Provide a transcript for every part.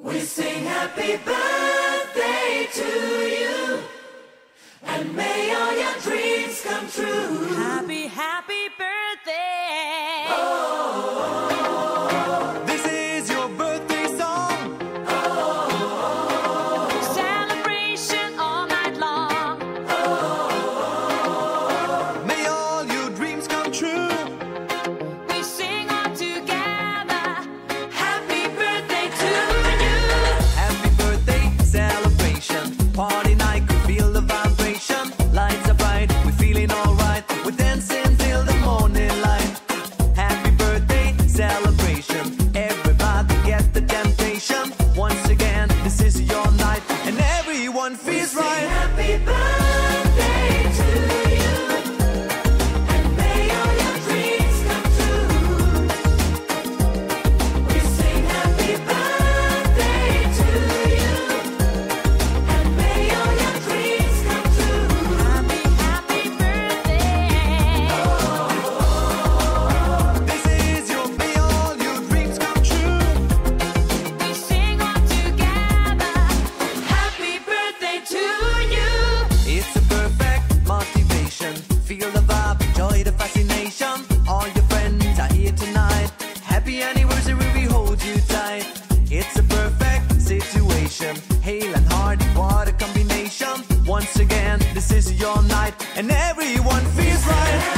We sing happy birthday to you. And may all your one feels right.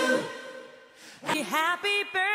Happy birthday.